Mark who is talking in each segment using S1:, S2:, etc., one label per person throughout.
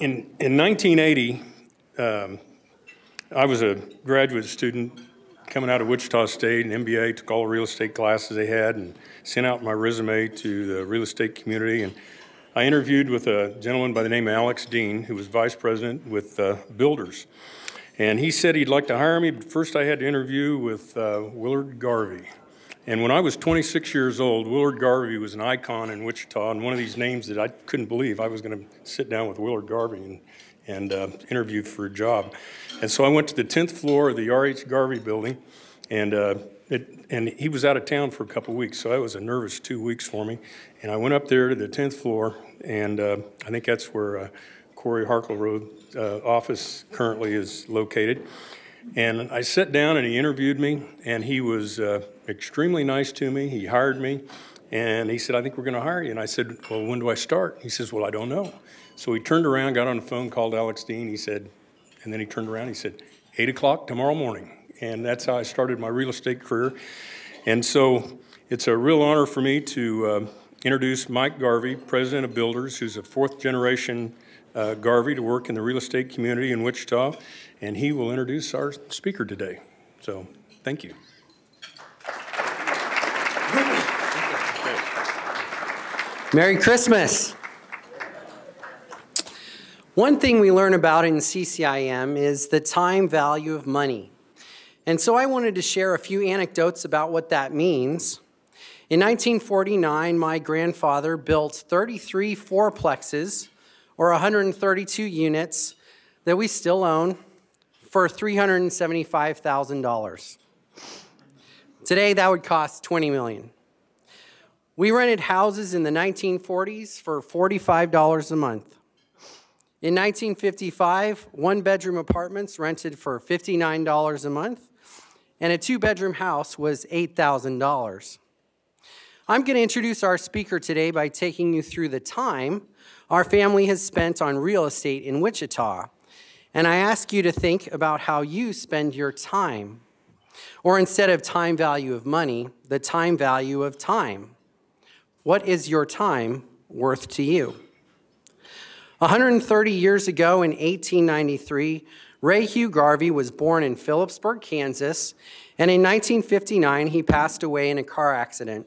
S1: in, in 1980, um, I was a graduate student coming out of Wichita State, an MBA, took all the real estate classes they had, and sent out my resume to the real estate community. And I interviewed with a gentleman by the name of Alex Dean, who was vice president with uh, Builders. And he said he'd like to hire me, but first I had to interview with uh, Willard Garvey. And when I was 26 years old, Willard Garvey was an icon in Wichita, and one of these names that I couldn't believe I was going to sit down with Willard Garvey and, and uh, interview for a job. And so I went to the 10th floor of the R.H. Garvey building, and uh, it, and he was out of town for a couple weeks, so that was a nervous two weeks for me. And I went up there to the 10th floor, and uh, I think that's where uh, Corey Harkleroad uh, office currently is located. And I sat down and he interviewed me, and he was uh, extremely nice to me. He hired me, and he said, I think we're going to hire you. And I said, Well, when do I start? He says, Well, I don't know. So he turned around, got on the phone, called Alex Dean. He said, and then he turned around, he said, 8 o'clock tomorrow morning. And that's how I started my real estate career. And so it's a real honor for me to uh, introduce Mike Garvey, president of Builders, who's a fourth generation uh, Garvey to work in the real estate community in Wichita and he will introduce our speaker today. So, thank you.
S2: Merry Christmas. One thing we learn about in CCIM is the time value of money. And so I wanted to share a few anecdotes about what that means. In 1949, my grandfather built 33 fourplexes, or 132 units, that we still own for $375,000. Today, that would cost $20 million. We rented houses in the 1940s for $45 a month. In 1955, one bedroom apartments rented for $59 a month, and a two bedroom house was $8,000. I'm going to introduce our speaker today by taking you through the time our family has spent on real estate in Wichita and I ask you to think about how you spend your time. Or instead of time value of money, the time value of time. What is your time worth to you? 130 years ago in 1893, Ray Hugh Garvey was born in Phillipsburg, Kansas, and in 1959 he passed away in a car accident.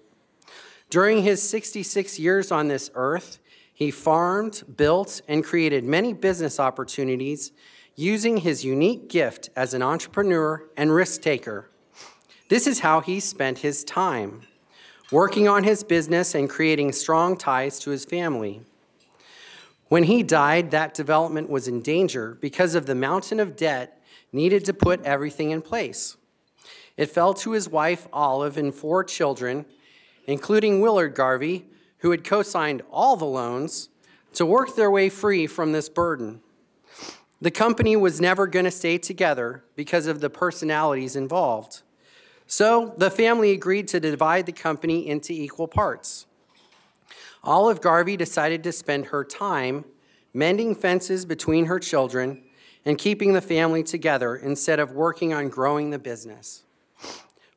S2: During his 66 years on this earth, he farmed, built, and created many business opportunities using his unique gift as an entrepreneur and risk taker. This is how he spent his time, working on his business and creating strong ties to his family. When he died, that development was in danger because of the mountain of debt needed to put everything in place. It fell to his wife, Olive, and four children, including Willard Garvey, who had co signed all the loans, to work their way free from this burden. The company was never going to stay together because of the personalities involved. So the family agreed to divide the company into equal parts. Olive Garvey decided to spend her time mending fences between her children and keeping the family together instead of working on growing the business.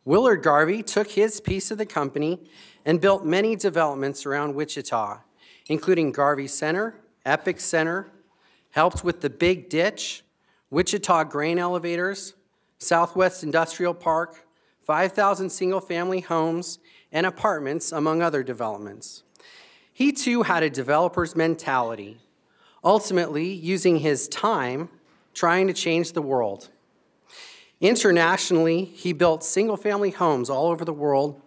S2: Willard Garvey took his piece of the company and built many developments around Wichita, including Garvey Center, Epic Center, helped with the Big Ditch, Wichita Grain Elevators, Southwest Industrial Park, 5,000 single family homes, and apartments, among other developments. He too had a developer's mentality, ultimately, using his time trying to change the world. Internationally, he built single family homes all over the world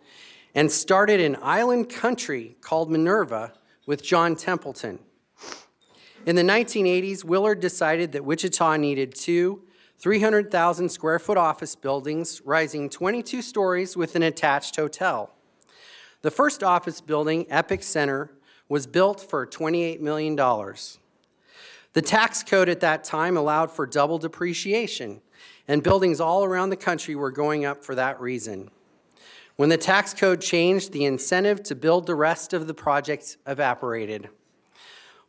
S2: and started an island country called Minerva with John Templeton. In the 1980s, Willard decided that Wichita needed two 300,000 square foot office buildings rising 22 stories with an attached hotel. The first office building, Epic Center, was built for $28 million. The tax code at that time allowed for double depreciation, and buildings all around the country were going up for that reason. When the tax code changed, the incentive to build the rest of the project evaporated.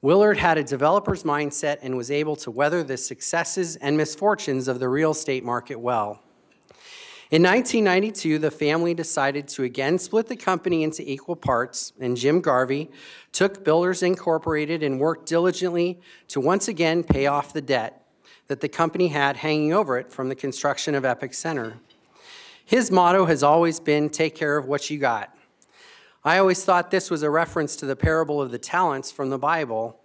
S2: Willard had a developer's mindset and was able to weather the successes and misfortunes of the real estate market well. In 1992, the family decided to again split the company into equal parts, and Jim Garvey took Builders Incorporated and worked diligently to once again pay off the debt that the company had hanging over it from the construction of Epic Center. His motto has always been take care of what you got. I always thought this was a reference to the parable of the talents from the Bible,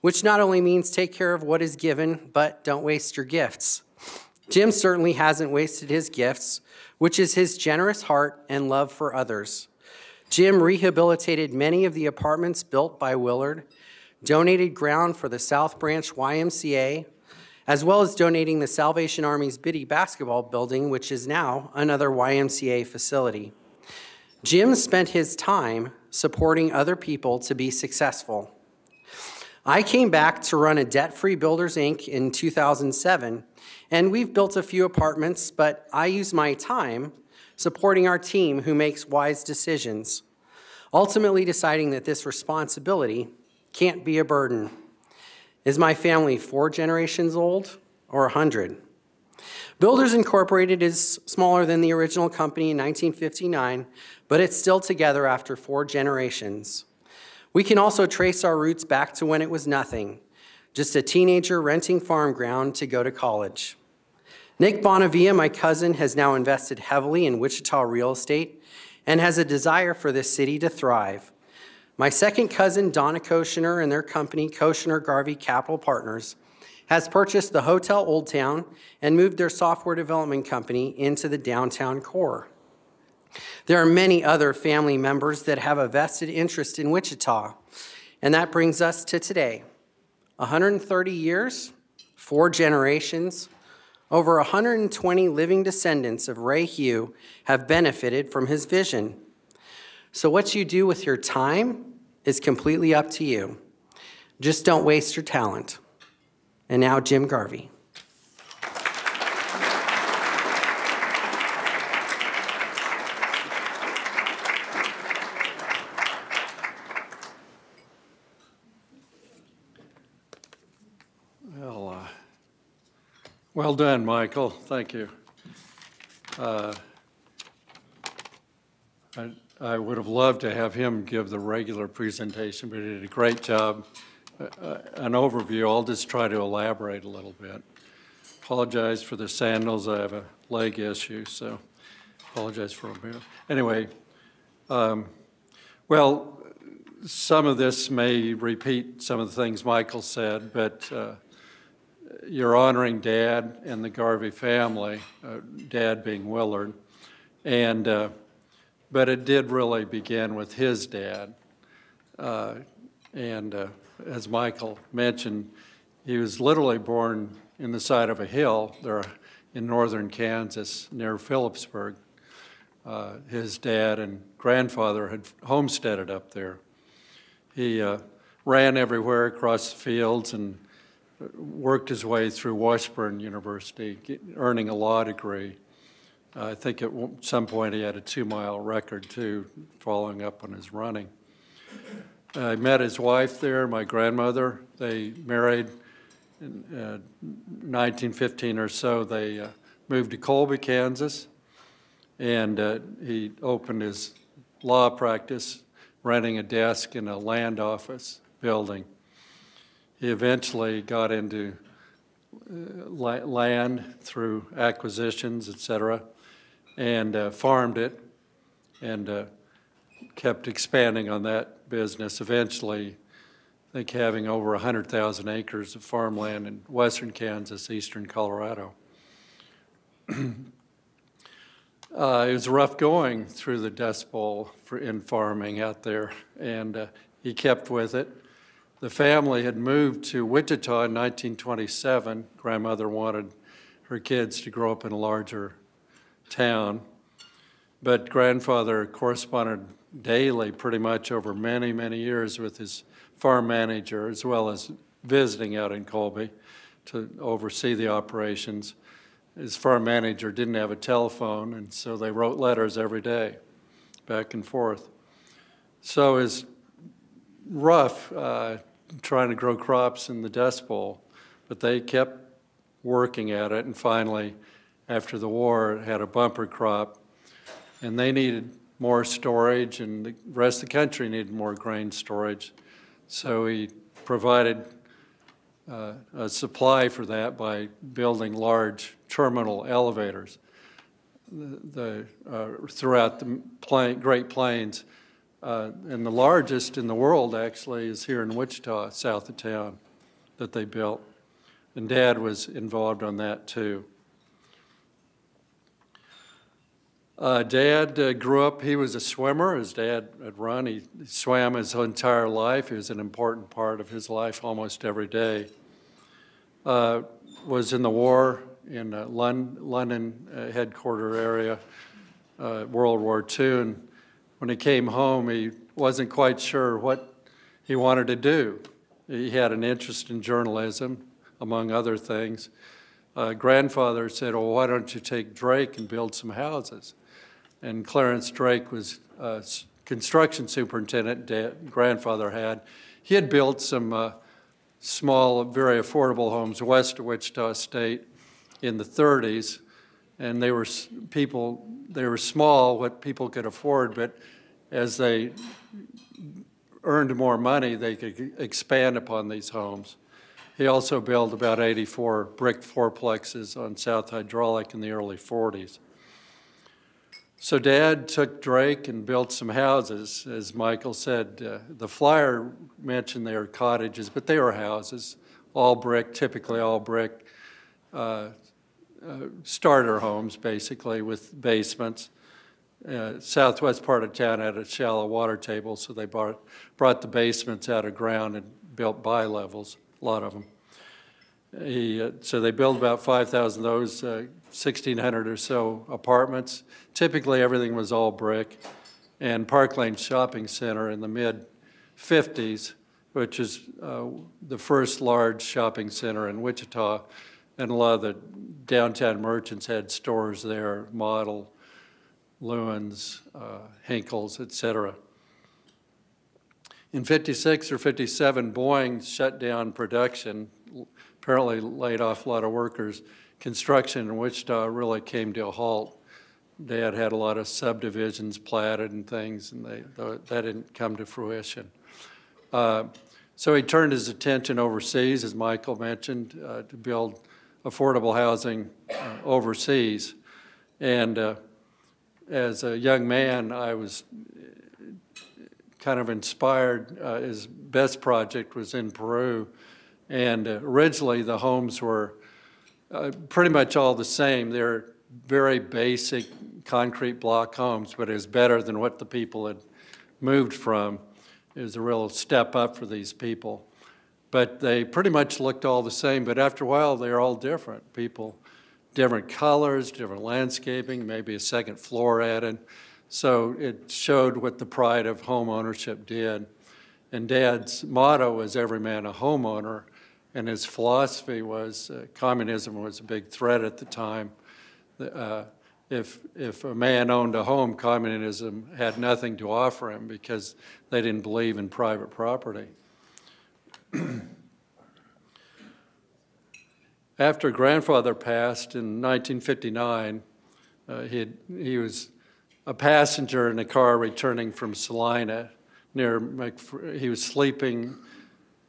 S2: which not only means take care of what is given, but don't waste your gifts. Jim certainly hasn't wasted his gifts, which is his generous heart and love for others. Jim rehabilitated many of the apartments built by Willard, donated ground for the South Branch YMCA, as well as donating the Salvation Army's Biddy basketball building, which is now another YMCA facility. Jim spent his time supporting other people to be successful. I came back to run a debt free Builders Inc. in 2007 and we've built a few apartments, but I use my time supporting our team who makes wise decisions, ultimately deciding that this responsibility can't be a burden. Is my family four generations old or a 100? Builders Incorporated is smaller than the original company in 1959, but it's still together after four generations. We can also trace our roots back to when it was nothing, just a teenager renting farm ground to go to college. Nick Bonavia, my cousin, has now invested heavily in Wichita real estate and has a desire for this city to thrive. My second cousin, Donna Koshner, and their company, Koshner Garvey Capital Partners, has purchased the Hotel Old Town and moved their software development company into the downtown core. There are many other family members that have a vested interest in Wichita, and that brings us to today. 130 years, four generations, over 120 living descendants of Ray Hugh have benefited from his vision. So, what you do with your time is completely up to you. Just don't waste your talent. And now, Jim Garvey.
S3: Well well done, Michael. Thank you. Uh, I, I would have loved to have him give the regular presentation, but he did a great job. Uh, an overview, I'll just try to elaborate a little bit. Apologize for the sandals, I have a leg issue, so apologize for a minute. Anyway, um, well, some of this may repeat some of the things Michael said, but uh, you're honoring Dad and the Garvey family, uh, Dad being Willard, and uh, but it did really begin with his dad, uh, and uh, as Michael mentioned, he was literally born in the side of a hill there in northern Kansas near Phillipsburg. Uh, his dad and grandfather had homesteaded up there. He uh, ran everywhere across the fields and worked his way through Washburn University, earning a law degree. Uh, I think at some point he had a two-mile record too, following up on his running. I met his wife there, my grandmother. They married in uh, 1915 or so. They uh, moved to Colby, Kansas, and uh, he opened his law practice renting a desk in a land office building. He eventually got into uh, land through acquisitions, et cetera, and uh, farmed it and uh, kept expanding on that business. Eventually, I think having over 100,000 acres of farmland in western Kansas, eastern Colorado. uh, it was rough going through the Dust Bowl for, in farming out there, and uh, he kept with it. The family had moved to Wichita in 1927. Grandmother wanted her kids to grow up in a larger town. But grandfather corresponded daily, pretty much over many, many years, with his farm manager, as well as visiting out in Colby to oversee the operations. His farm manager didn't have a telephone, and so they wrote letters every day, back and forth. So his rough uh, trying to grow crops in the Dust Bowl, but they kept working at it and finally after the war, had a bumper crop, and they needed more storage, and the rest of the country needed more grain storage. So he provided uh, a supply for that by building large terminal elevators the, uh, throughout the plain, Great Plains. Uh, And the largest in the world, actually, is here in Wichita, south of town, that they built. And Dad was involved on that, too. Uh, Dad uh, grew up, he was a swimmer. His dad had run. He swam his entire life. It was an important part of his life almost every day. Uh, was in the war in uh, Lon- London uh, headquarter area, uh, World War II. And when he came home, he wasn't quite sure what he wanted to do. He had an interest in journalism, among other things. Grandfather said, well, why don't you take Drake and build some houses? And Clarence Drake was uh, construction superintendent, grandfather had. He had built some uh, small, very affordable homes west of Wichita State in the 30s, and they were people, they were small, what people could afford, but as they earned more money, they could expand upon these homes. He also built about 84 brick fourplexes on South Hydraulic in the early 40s. So Dad took Drake and built some houses, as Michael said. Uh, The flyer mentioned they were cottages, but they were houses, all brick, typically all brick, uh, uh, starter homes, basically, with basements. Uh, Southwest part of town had a shallow water table, so they brought, brought the basements out of ground and built bi-levels, a lot of them. Uh, so they built about 5,000 of those, uh, 1,600 or so apartments. Typically, everything was all brick. And Park Lane Shopping Center in the mid-50s, which is uh, the first large shopping center in Wichita, and a lot of the downtown merchants had stores there, Model, Lewins, uh, Henkel's, et cetera. In 56 or 57, Boeing shut down production, apparently laid off a lot of workers. Construction in Wichita really came to a halt. They had had a lot of subdivisions platted and things, and they, that didn't come to fruition. Uh, So he turned his attention overseas, as Michael mentioned, uh, to build affordable housing uh, overseas. And uh, as a young man, I was kind of inspired. Uh, His best project was in Peru. And uh, originally, the homes were uh, pretty much all the same. They're very basic concrete block homes, but it was better than what the people had moved from. It was a real step up for these people. But they pretty much looked all the same, but after a while, they're all different. People, different colors, different landscaping, maybe a second floor added. So it showed what the pride of home ownership did. And Dad's motto was every man a homeowner, and his philosophy was uh, communism was a big threat at the time. Uh, If, if a man owned a home, communism had nothing to offer him because they didn't believe in private property. After grandfather passed in 1959, uh, he, had, he was a passenger in a car returning from Salina near, he was sleeping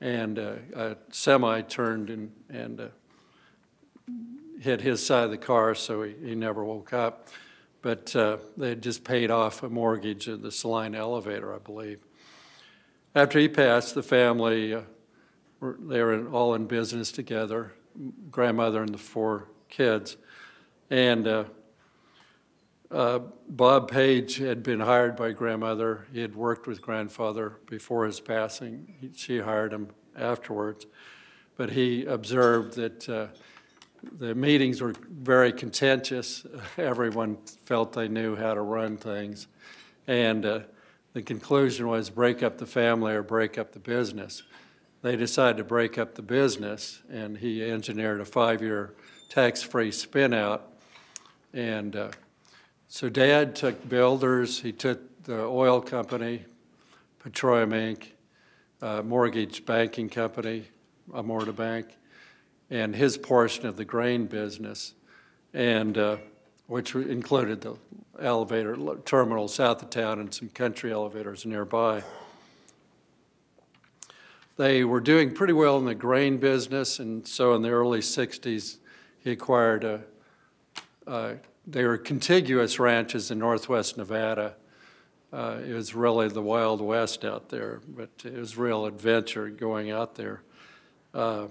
S3: and uh, a semi turned and, and uh, hit his side of the car, so he, he never woke up. But uh, they had just paid off a mortgage of the Salina elevator, I believe. After he passed, the family, uh, were, they were in- all in business together, grandmother and the four kids. And uh, Bob Page had been hired by grandmother. He had worked with grandfather before his passing. He- She hired him afterwards. But he observed that uh, the meetings were very contentious. Everyone felt they knew how to run things. And uh, the conclusion was break up the family or break up the business. They decided to break up the business, and he engineered a five-year tax-free spin-out. And uh, so Dad took builders, he took the oil company, Petroleum Inc., uh, mortgage banking company, Amortibanc, and his portion of the grain business. and, uh, which included the elevator terminal south of town and some country elevators nearby. They were doing pretty well in the grain business, and so in the early 60s, he acquired a, uh, they were contiguous ranches in northwest Nevada. Uh, it was really the Wild West out there, but it was real adventure going out there. Uh,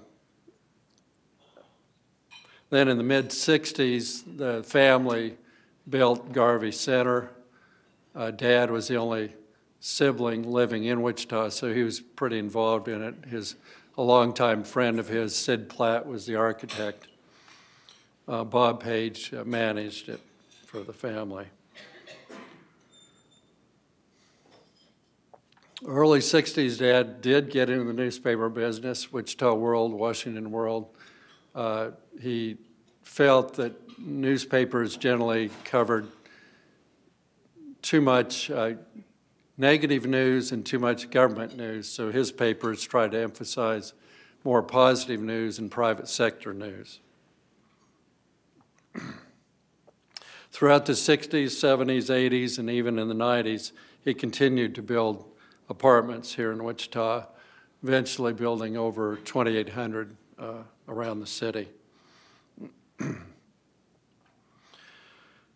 S3: then in the mid 60s, the family built Garvey Center. Uh, Dad was the only sibling living in Wichita, so he was pretty involved in it. His a longtime friend of his, Sid Platt, was the architect. Uh, Bob Page uh, managed it for the family. Early 60s, Dad did get into the newspaper business, Wichita World, Washington World. Uh, he felt that newspapers generally covered too much uh, negative news and too much government news, so his papers tried to emphasize more positive news and private sector news. Throughout the 60s, 70s, 80s, and even in the 90s, he continued to build apartments here in Wichita, eventually building over 2,800 uh, around the city.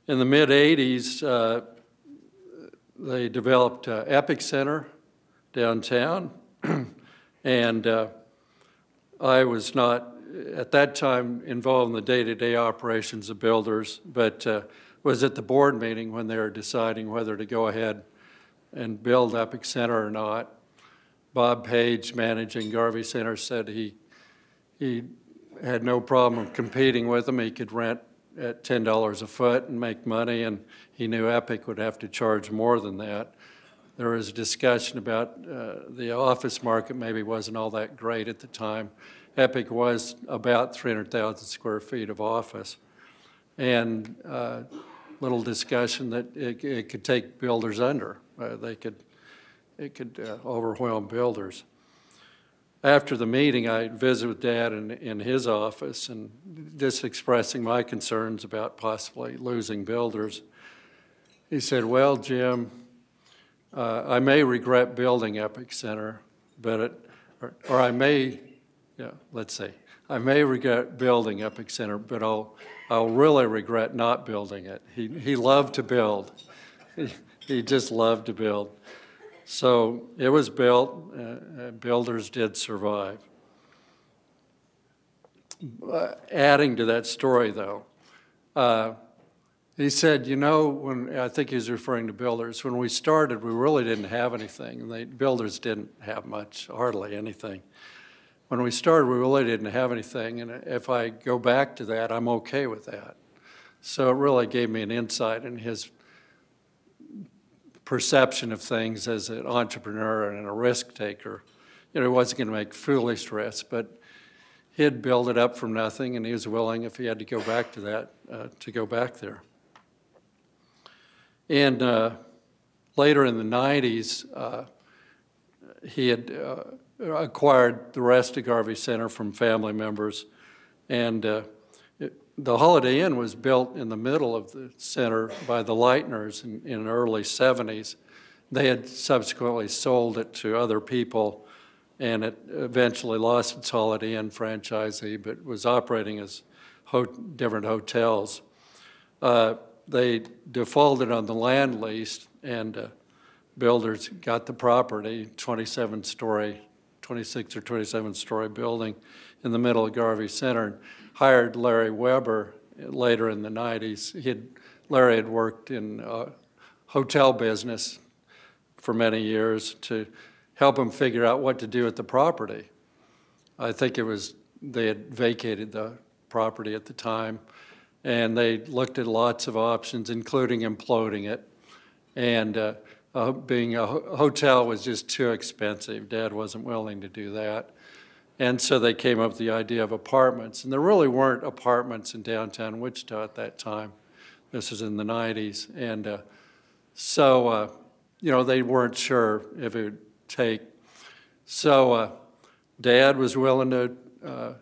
S3: In the mid 80s, uh, they developed uh, Epic Center downtown, and uh, I was not at that time involved in the day-to-day operations of builders, but uh, was at the board meeting when they were deciding whether to go ahead and build Epic Center or not. Bob Page, managing Garvey Center, said he he had no problem competing with them. He could rent at ten dollars a foot and make money, and he knew Epic would have to charge more than that. There was discussion about uh, the office market maybe wasn't all that great at the time. Epic was about 300,000 square feet of office. And uh, little discussion that it, it, could take builders under. Uh, they could, it could uh, overwhelm builders after the meeting, I visited with Dad in, in his office and just expressing my concerns about possibly losing builders. He said, Well, Jim, uh, I may regret building Epic Center, but it, or, or I may, yeah, let's see, I may regret building Epic Center, but I'll, I'll really regret not building it. He, he loved to build. He, he just loved to build. So it was built, uh, uh, builders did survive. Uh, adding to that story, though, uh, he said, you know, when I think he's referring to builders, when we started, we really didn't have anything. They, builders didn't have much, hardly anything. When we started, we really didn't have anything, and if I go back to that, I'm okay with that. So it really gave me an insight in his perception of things as an entrepreneur and a risk taker. You know, he wasn't going to make foolish risks, but he'd build it up from nothing, and he was willing, if he had to go back to that, uh, to go back there. And uh, later in the 90s, uh, he had uh, acquired the rest of Garvey Center from family members, and uh, the Holiday Inn was built in the middle of the center by the Leitners in, in the early 70s. They had subsequently sold it to other people, and it eventually lost its Holiday Inn franchisee, but was operating as ho different hotels. Uh, they defaulted on the land lease, and uh, builders got the property, 27-story, 26 or 27-story building in the middle of Garvey Center and hired Larry Weber later in the 90s. He had, Larry had worked in uh, hotel business for many years to help him figure out what to do with the property. I think it was they had vacated the property at the time, and they looked at lots of options, including imploding it. And uh, uh, being a ho hotel was just too expensive. Dad wasn't willing to do that. And so they came up with the idea of apartments. And there really weren't apartments in downtown Wichita at that time. This was in the 90s. And uh, so, uh, you know, they weren't sure if it would take. So uh, Dad was willing to uh,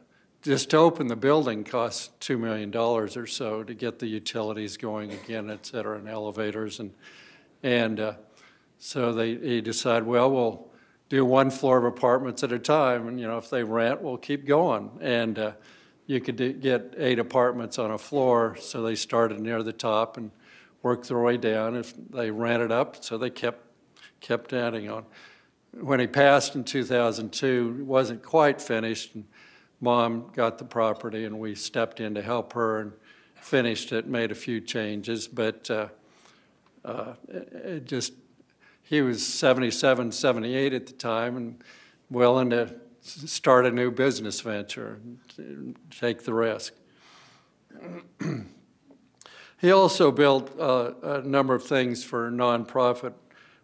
S3: just open the building cost $2 million or so to get the utilities going again, et cetera, and elevators. And, and uh, so they, he decided, well, we'll do one floor of apartments at a time, and, you know, if they rent, we'll keep going. And uh, you could do- get eight apartments on a floor, so they started near the top and worked their way down. If they rented up, so they kept, kept adding on. When he passed in 2002, it wasn't quite finished, and Mom got the property, and we stepped in to help her and finished it, made a few changes, but uh, uh, it just, he was 77, 78 at the time, and willing to start a new business venture, and take the risk. He also built uh, a number of things for nonprofit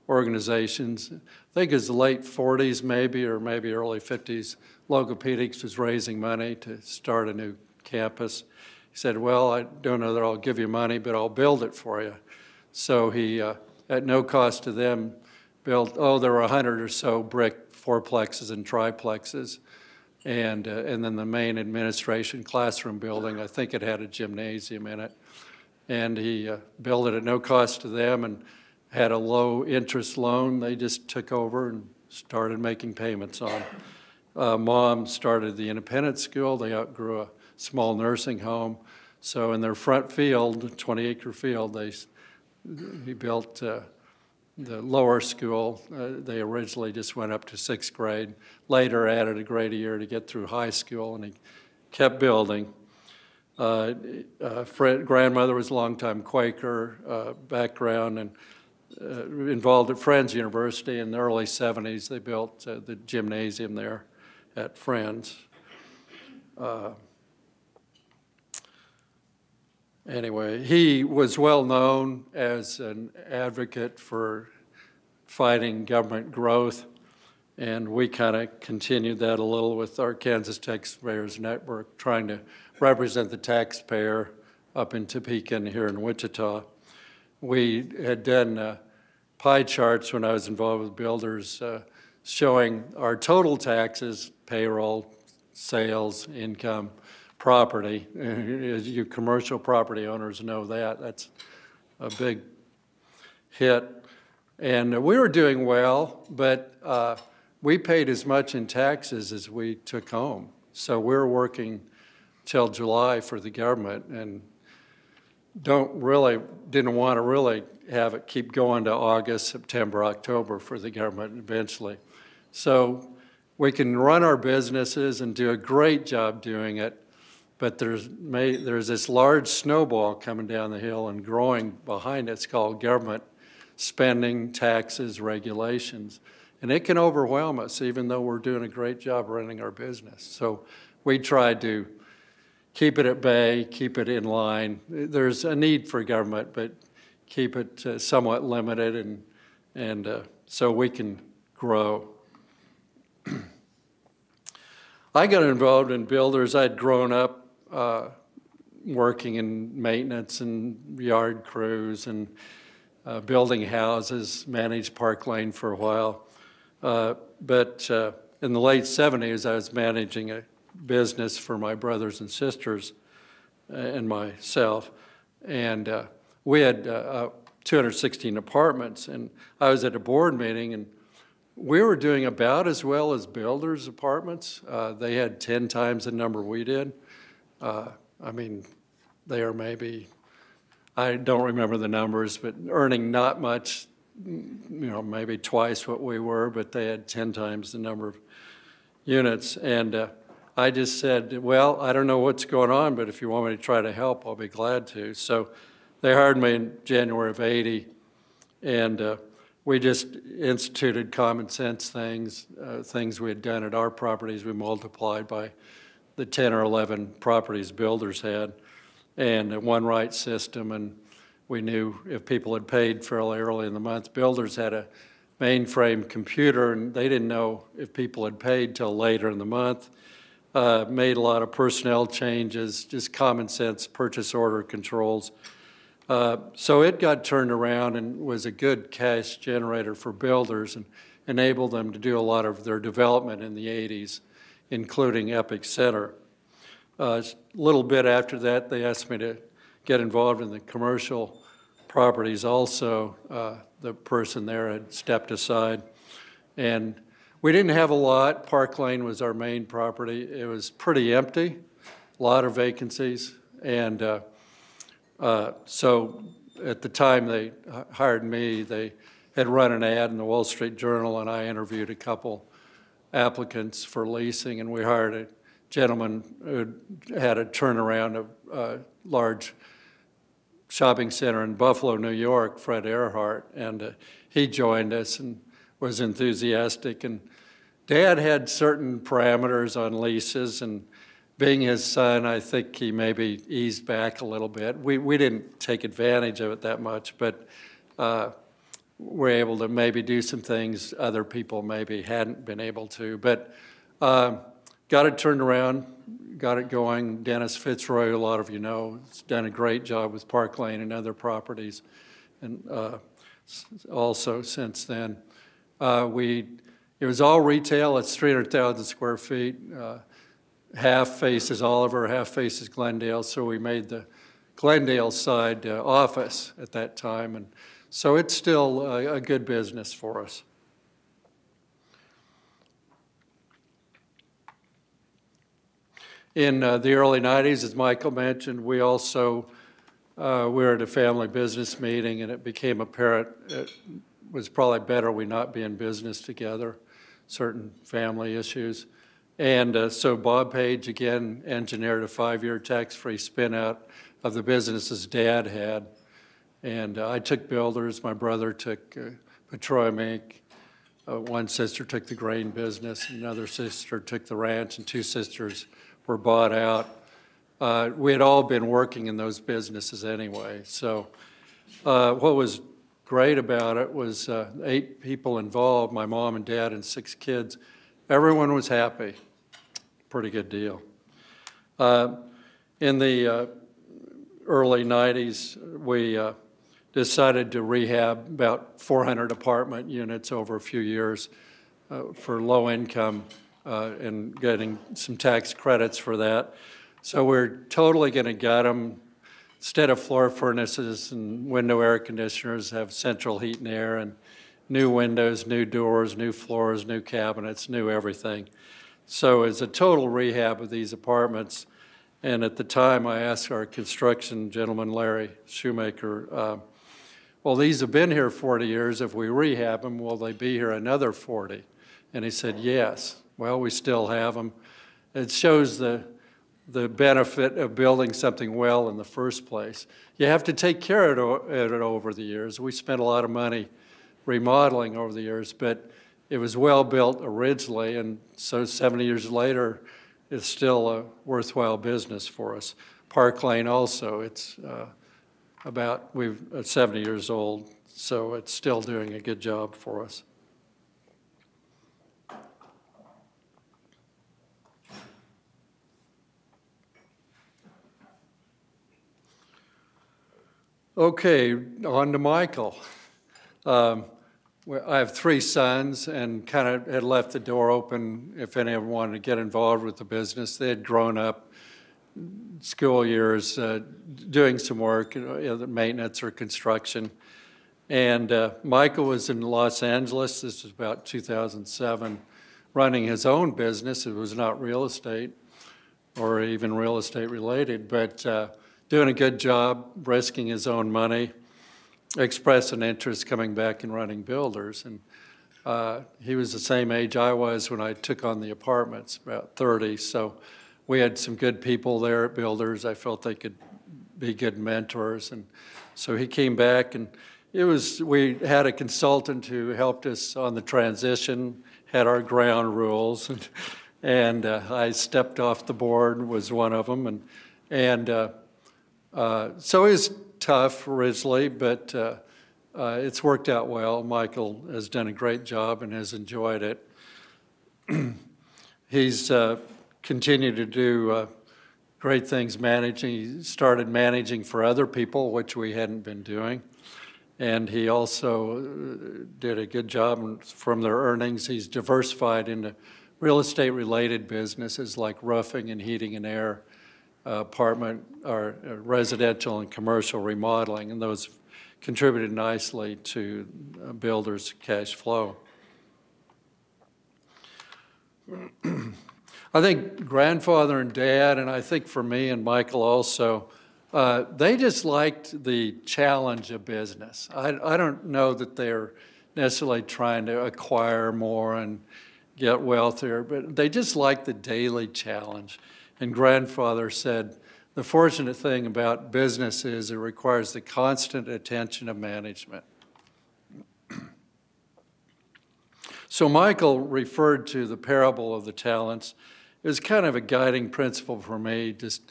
S3: organizations. I think it's the late 40s maybe, or maybe early 50s, Logopedics was raising money to start a new campus. He said, well, I don't know that I'll give you money, but I'll build it for you. So he, uh, at no cost to them, built, oh, there were 100 or so brick fourplexes and triplexes. And, uh, and then the main administration classroom building, I think it had a gymnasium in it. And he uh, built it at no cost to them and had a low-interest loan they just took over and started making payments on. Uh, Mom started the independent school. They outgrew a small nursing home. So in their front field, 20-acre field, they, he built uh, the lower school. Uh, They originally just went up to sixth grade, later added a grade a year to get through high school, and he kept building. Uh, uh, Fred, grandmother was a longtime Quaker uh, background and uh, involved at Friends University in the early 70s. They built the gymnasium there at Friends. Uh, Anyway, he was well-known as an advocate for fighting government growth, and we kind of continued that a little with our Kansas Taxpayers Network, trying to represent the taxpayer up in Topeka and here in Wichita. We had done uh, pie charts when I was involved with builders, uh, showing our total taxes, payroll, sales, income, property. As you commercial property owners know that, that's a big hit. And we were doing well, but uh, we paid as much in taxes as we took home. So we're working till July for the government and don't really, didn't want to really have it keep going to August, September, October for the government eventually. So we can run our businesses and do a great job doing it, but there's, may, there's this large snowball coming down the hill and growing behind it. It's called government spending, taxes, regulations. And it can overwhelm us, even though we're doing a great job running our business. So we try to keep it at bay, keep it in line. There's a need for government, but keep it uh, somewhat limited and, and uh, so we can grow. I got involved in builders. I'd grown up uh, working in maintenance and yard crews and uh, building houses, managed Park Lane for a while. Uh, But uh, in the late 70s, I was managing a business for my brothers and sisters uh, and myself. And we had uh, uh, 216 apartments, and I was at a board meeting, and we were doing about as well as builders' apartments. Uh, They had 10 times the number we did. Uh, I mean, they are maybe, I don't remember the numbers, but earning not much, you know, maybe twice what we were, but they had 10 times the number of units. And uh, I just said, well, I don't know what's going on, but if you want me to try to help, I'll be glad to. So they hired me in January of 80, and uh, we just instituted common sense things, uh, things we had done at our properties, we multiplied by the 10 or 11 properties builders had, and one right system, and we knew if people had paid fairly early in the month. Builders had a mainframe computer, and they didn't know if people had paid till later in the month. Uh, Made a lot of personnel changes, just common sense purchase order controls. Uh, So it got turned around and was a good cash generator for builders and enabled them to do a lot of their development in the 80s, including Epic Center. A little bit after that, they asked me to get involved in the commercial properties also. Uh, The person there had stepped aside. And we didn't have a lot. Park Lane was our main property. It was pretty empty, a lot of vacancies. And uh, uh, so at the time they hired me, they had run an ad in the Wall Street Journal, and I interviewed a couple applicants for leasing, and we hired a gentleman who had a turnaround of a large shopping center in Buffalo, New York, Fred Earhart, and uh, he joined us and was enthusiastic. And Dad had certain parameters on leases, and being his son, I think he maybe eased back a little bit. We, we didn't take advantage of it that much, but uh, we're able to maybe do some things other people maybe hadn't been able to. But uh, got it turned around, got it going. Dennis Fitzroy, a lot of you know, has done a great job with Park Lane and other properties. And uh, also since then, uh, we, it was all retail, it's 300,000 square feet. Uh, Half faces Oliver, half faces Glendale, so we made the Glendale side uh, office at that time. And so it's still a, a good business for us. In uh, the early 90s, as Michael mentioned, we also, uh, we were at a family business meeting, and it became apparent it was probably better we not be in business together, certain family issues. And uh, so Bob Page, again, engineered a five-year tax-free spin-out of the business his Dad had. And uh, I took builders, my brother took uh, uh, one sister took the grain business, another sister took the ranch, and two sisters were bought out. Uh, We had all been working in those businesses anyway, so uh, what was great about it was uh, eight people involved, my mom and dad and six kids. Everyone was happy. Pretty good deal. Uh, In the early 90s, we decided to rehab about 400 apartment units over a few years uh, for low income uh, and getting some tax credits for that. So we're totally going to gut them. Instead of floor furnaces and window air conditioners, have central heat and air and new windows, new doors, new floors, new cabinets, new everything. So it's a total rehab of these apartments. And at the time, I asked our construction gentleman, Larry Shoemaker, uh, well, these have been here 40 years. If we rehab them, will they be here another 40? And he said, yes. Well, we still have them. It shows the, the benefit of building something well in the first place. You have to take care of it over the years. We spent a lot of money remodeling over the years, but it was well-built originally, and so 70 years later, it's still a worthwhile business for us. Park Lane also, it's uh, about, we've, uh, 70 years old, so it's still doing a good job for us. Okay, on to Michael. Um, I have three sons and kind of had left the door open if anyone wanted to get involved with the business. They had grown up school years uh, doing some work, you know, maintenance or construction. And uh, Michael was in Los Angeles, this was about 2007, running his own business. It was not real estate or even real estate related, but uh, doing a good job, risking his own money, expressed an interest coming back and running builders. And uh, he was the same age I was when I took on the apartments, about 30. So we had some good people there at Builders. I felt they could be good mentors. And so he came back and it was, we had a consultant who helped us on the transition, had our ground rules. And, and uh, I stepped off the board, was one of them. And, and uh, uh, so it was tough originally, but uh, uh, it's worked out well. Michael has done a great job and has enjoyed it. He's uh, continued to do uh, great things managing. He started managing for other people, which we hadn't been doing. And he also uh, did a good job from their earnings. He's diversified into real estate related businesses like roofing and heating and air apartment or uh, residential and commercial remodeling, and those contributed nicely to uh, builders' cash flow. I think grandfather and dad, and I think for me and Michael also, uh, they just liked the challenge of business. I, I don't know that they're necessarily trying to acquire more and get wealthier, but they just like the daily challenge. And grandfather said, the fortunate thing about business is it requires the constant attention of management. so Michael referred to the parable of the talents. It was kind of a guiding principle for me, just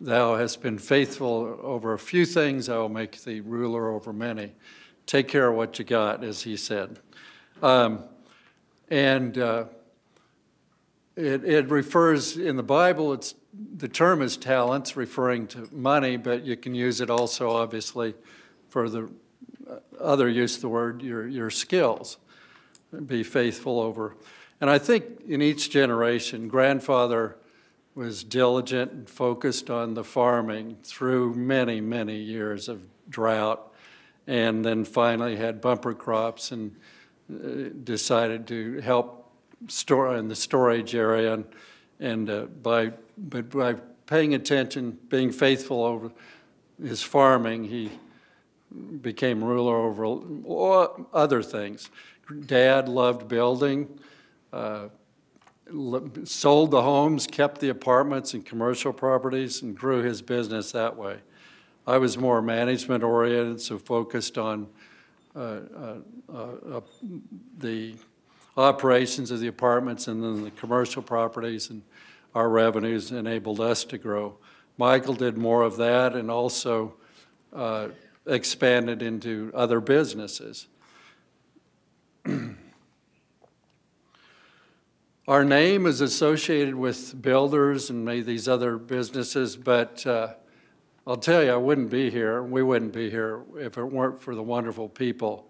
S3: thou hast been faithful over a few things, I will make thee ruler over many. Take care of what you got, as he said. Um, and uh, it, it refers in the Bible, it's the term is talents, referring to money, but you can use it also, obviously, for the uh, other use of the word, your, your skills. Be faithful over. And I think in each generation, grandfather was diligent and focused on the farming through many, many years of drought, and then finally had bumper crops and uh, decided to help store in the storage area and, and uh, by but by paying attention, being faithful over his farming, he became ruler over other things. Dad loved building, uh, sold the homes, kept the apartments and commercial properties, and grew his business that way. I was more management oriented, so focused on uh, uh, uh, the operations of the apartments and then the commercial properties, and our revenues enabled us to grow. Michael did more of that and also expanded into other businesses. Our name is associated with builders and maybe these other businesses, but uh, I'll tell you, I wouldn't be here, we wouldn't be here if it weren't for the wonderful people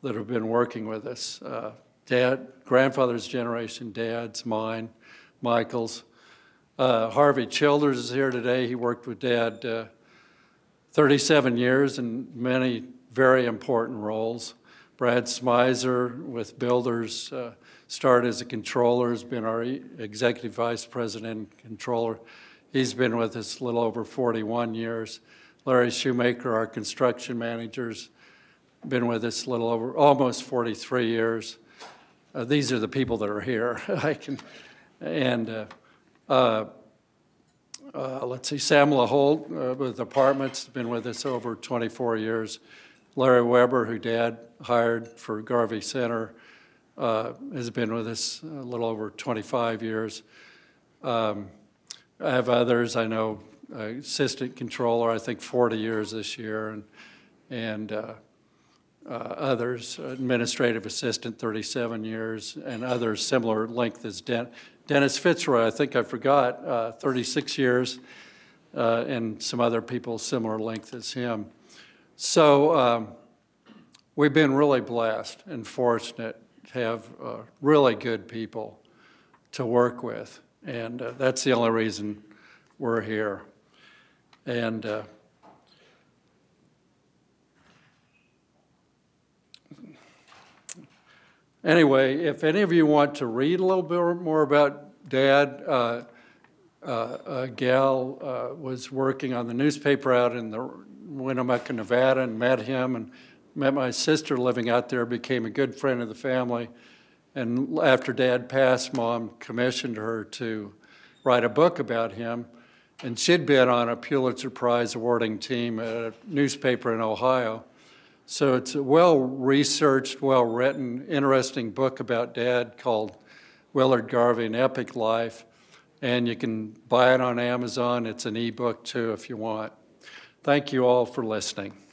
S3: that have been working with us. Uh, dad, grandfather's generation, dad's, mine, Michael's. Uh, Harvey Childers is here today. He worked with dad uh, 37 years in many very important roles. Brad Smizer with Builders uh, started as a controller, has been our executive vice president and controller. He's been with us a little over 41 years. Larry Shoemaker, our construction manager's been with us a little over almost 43 years. Uh, these are the people that are here. I can, and uh, uh, uh, let's see, Samla Holt uh, with apartments, been with us over 24 years. Larry Weber, who Dad hired for Garvey Center, has been with us a little over 25 years. Um, I have others. I know uh, assistant controller, I think 40 years this year, and, and uh, uh, others, administrative assistant 37 years, and others similar length as Den Dennis Fitzroy, I think I forgot, uh, 36 years, uh, and some other people similar length as him. So um, we've been really blessed and fortunate have uh, really good people to work with. And uh, that's the only reason we're here. And uh, anyway, if any of you want to read a little bit more about Dad, uh, uh, a gal uh, was working on the newspaper out in the Winnemucca, Nevada, and met him and met my sister living out there, became a good friend of the family. And after dad passed, mom commissioned her to write a book about him. And she'd been on a Pulitzer Prize awarding team at a newspaper in Ohio. So it's a well researched, well written, interesting book about dad called Willard Garvey An Epic Life. And you can buy it on Amazon. It's an ebook too if you want. Thank you all for listening.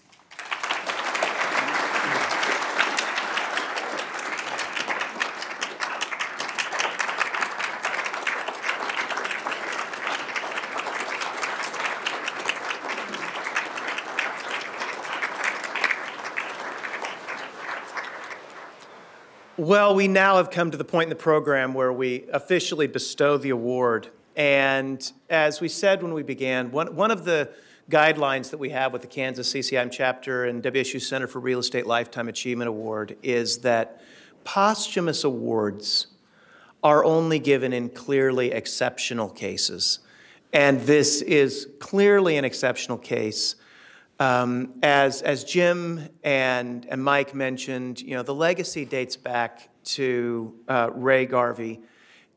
S4: Well, we now have come to the point in the program where we officially bestow the award And as we said when we began, one, one of the guidelines that we have with the Kansas CCIM chapter and WSU Center for Real Estate Lifetime Achievement Award is that posthumous awards are only given in clearly exceptional cases. And this is clearly an exceptional case. Um, as, as Jim and, and Mike mentioned, you know, the legacy dates back to uh, Ray Garvey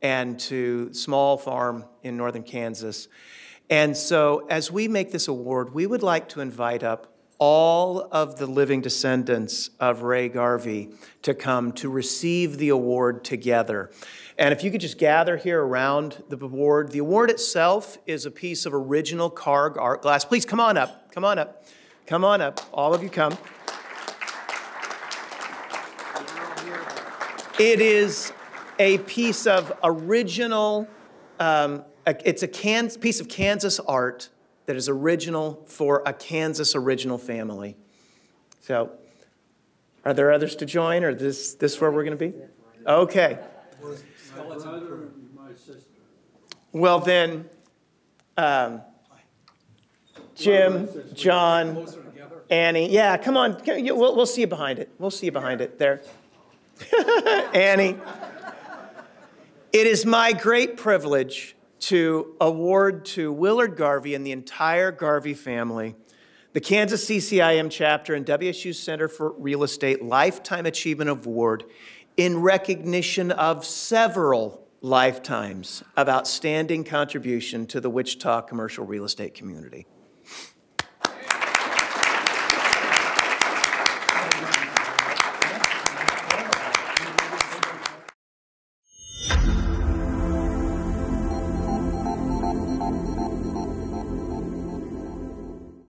S4: and to Small Farm in northern Kansas. And so, as we make this award, we would like to invite up all of the living descendants of Ray Garvey to come to receive the award together. And if you could just gather here around the award, the award itself is a piece of original art glass. Please come on up, come on up, come on up. All of you come. It is a piece of original, um, it's a can, piece of Kansas art that is original for a Kansas original family. So, are there others to join, or this, this where we're going to be? Okay. Well, then, um, Jim, John, Annie, yeah, come on, we'll, we'll see you behind it. We'll see you behind it, there. Annie. It is my great privilege to award to Willard Garvey and the entire Garvey family the Kansas CCIM chapter and WSU Center for Real Estate Lifetime Achievement Award in recognition of several lifetimes of outstanding contribution to the Wichita commercial real estate community.